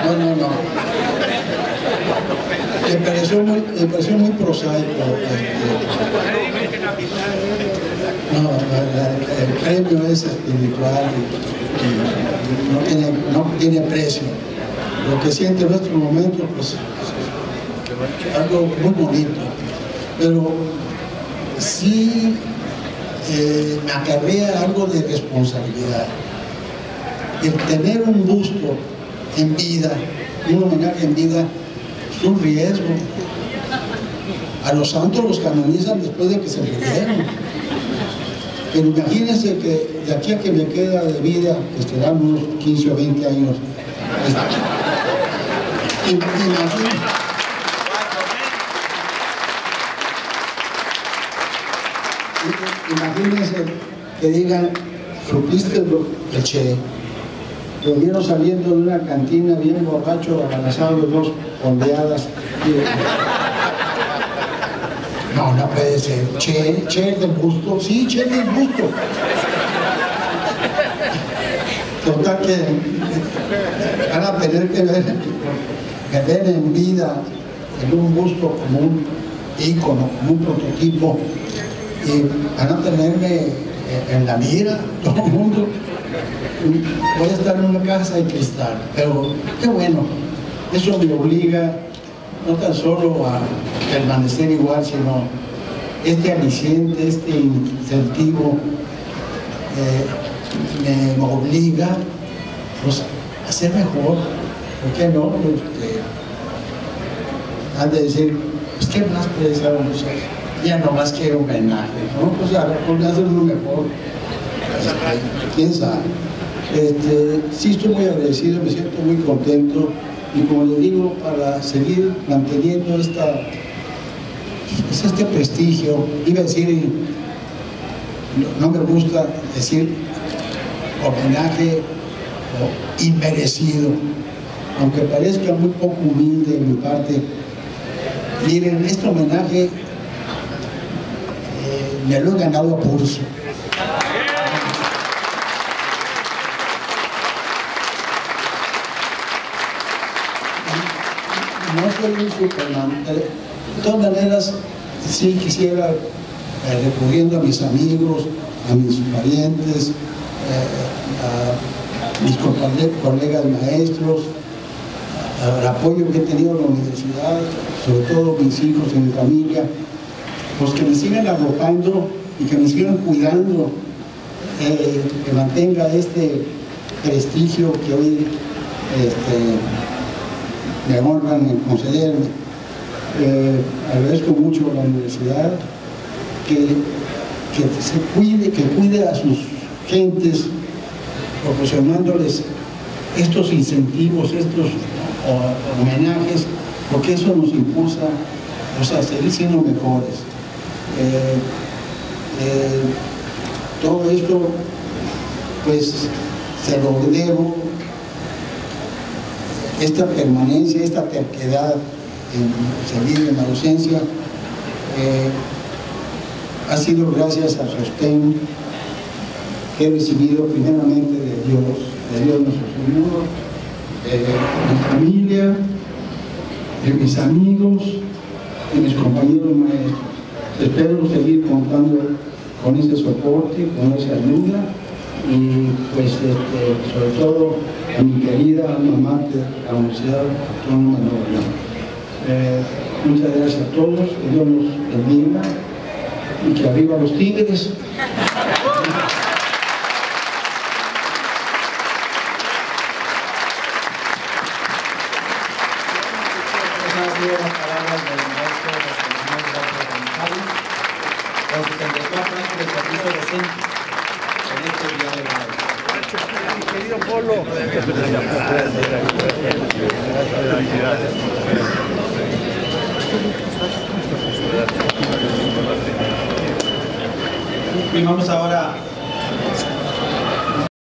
No, no, no. Me pareció muy, me pareció muy prosaico. Este, no, el premio es espiritual y, no, tiene, no tiene precio. Lo que siente en nuestro momento, pues, es algo muy bonito. Pero sí eh, me acarrea algo de responsabilidad. El tener un busto en vida, un homenaje en vida, es un riesgo. A los santos los canonizan después de que se murieron. Pero imagínense que de aquí a que me queda de vida, que serán unos 15 o 20 años, este, im- imagínense- Imagínense que digan, supiste el Che, lo vieron saliendo de una cantina bien borracho, abrazado dos ondeadas. No, no puede ser. Che, Che del busto, sí, Che del busto. Total que van a tener que ver, que ver en vida en un busto como un ícono, como un prototipo y van a tenerme en la mira, todo el mundo. Voy a estar en una casa de cristal, pero qué bueno, eso me obliga no tan solo a permanecer igual, sino este aliciente, este incentivo eh, me obliga pues, a ser mejor. ¿Por qué no? Este, han de decir, pues qué más puede ser ya nomás quiero homenaje, ¿no? Pues a lo mejor mejor. ¿Quién sabe? Este, sí estoy muy agradecido, me siento muy contento y como les digo, para seguir manteniendo esta, pues, este prestigio, iba a decir, no, me gusta decir homenaje inmerecido, aunque parezca muy poco humilde de mi parte, miren, este homenaje me lo he ganado a pulso. No soy un Superman. De todas maneras, sí quisiera, eh, recurriendo a mis amigos, a mis parientes, eh, a mis compañeros, colegas maestros, al apoyo que he tenido en la universidad, sobre todo mis hijos y mi familia, pues que me sigan arropando y que me sigan cuidando, eh, que mantenga este prestigio que hoy este, me honran en concederme. Eh, agradezco mucho a la universidad que, que se cuide, que cuide a sus gentes, proporcionándoles estos incentivos, estos homenajes, porque eso nos impulsa o sea, seguir siendo mejores. Eh, eh, todo esto, pues, se lo debo, esta permanencia, esta terquedad en servir en la docencia, eh, ha sido gracias al sostén que he recibido primeramente de Dios, de Dios nuestro Señor, de mi familia, de mis amigos, de mis compañeros maestros. Espero seguir contando con ese soporte, con esa ayuda y pues este, sobre todo mi querida alma mater, la Universidad Autónoma de Nuevo León. Eh, muchas gracias a todos, que Dios nos bendiga y que arriba los tigres han sido las palabras del maestro José Manuel García González, con 74 años de servicio docente en este día de hoy. Querido Y vamos ahora